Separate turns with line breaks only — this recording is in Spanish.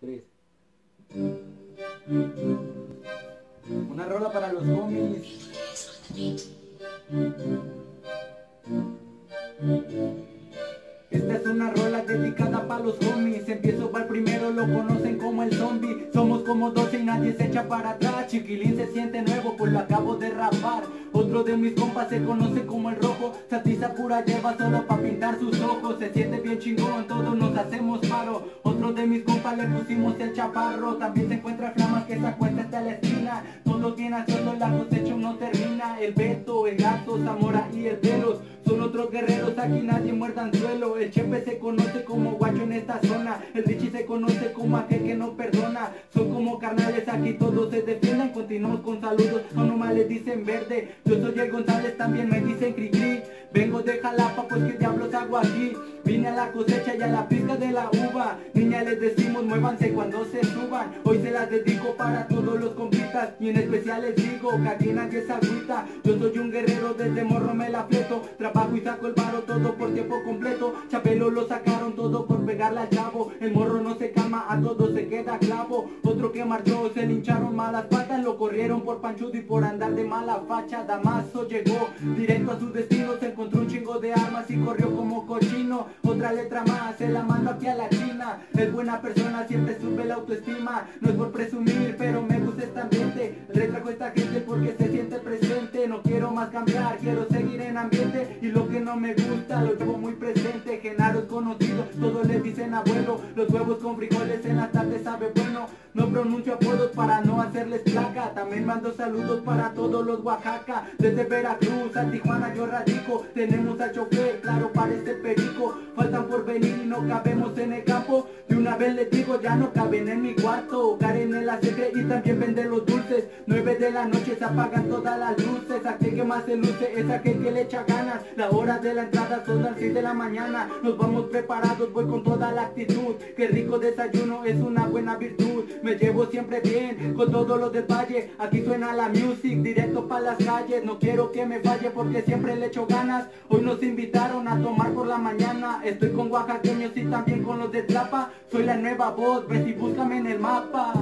tres. Una rola para los homies. Esta es una rola dedicada para los homies Empiezo para el primero, lo conocen nadie se echa para atrás. Chiquilín se siente nuevo, pues lo acabo de rapar. Otro de mis compas se conoce como el rojo. Satiza pura lleva solo para pintar sus ojos. Se siente bien chingón, todos nos hacemos paro. Otro de mis compas le pusimos el chaparro. También se encuentra flamas que se acuesta hasta la esquina. Todo tiene solo la cosecha no termina. El Beto, el Gato, Zamora y el Velos Son otros guerreros, aquí nadie muerda en suelo. El Chepe se conoce como guacho en esta zona. El Richie se conoce como aquel que no perdona aquí todos se defienden Continuamos con saludos, no nomás les dicen verde Yo soy el González, también me dicen cri cri Vengo de Jalapa, pues que diablos hago aquí Vine a la cosecha y a la pizca de la uva. Niña les decimos muévanse cuando se suban. Hoy se las dedico para todos los compitas. Y en especial les digo que aquí nadie se agüita. Yo soy un guerrero, desde morro me la fleto. Trabajo y saco el paro todo por tiempo completo. Chapelo lo sacaron todo por pegarle al chavo. El morro no se calma, a todos se queda clavo. Otro que marchó, se lincharon malas patas. Lo corrieron por panchudo y por andar de mala facha. Damaso llegó directo a su destino. Se encontró un chingo de armas y corrió como cochino Otra letra más, se la mando aquí a la china. Es buena persona, siempre sube la autoestima. No es por presumir, pero me gusta este ambiente. Retrajo esta gente porque se cambiar, quiero seguir en ambiente Y lo que no me gusta lo llevo muy presente. Genaro es conocido, todos le dicen abuelo. Los huevos con frijoles en la tarde sabe bueno. No pronuncio apodos para no hacerles placa. También mando saludos para todos los Oaxaca. Desde Veracruz a Tijuana yo radico. Tenemos al chofer, claro parece perico. Faltan por venir y no cabemos en el campo. De una vez les digo ya no caben en mi cuarto. Karen en la secre y también vende los dulces. 9 de la noche se apagan todas las luces. Aquel que más se luce es aquel que le echa ganas. La hora de la entrada son las 6 de la mañana. Nos vamos preparados, voy con toda la actitud. Qué rico desayuno es una buena virtud. Me llevo siempre bien con todos los del valle Aquí suena la music directo para las calles. No quiero que me falle porque siempre le echo ganas. Hoy nos invitaron a tomar por la mañana. Estoy con oaxaqueños y también con los de Tlapa. Soy la nueva voz, ves y búscame en el mapa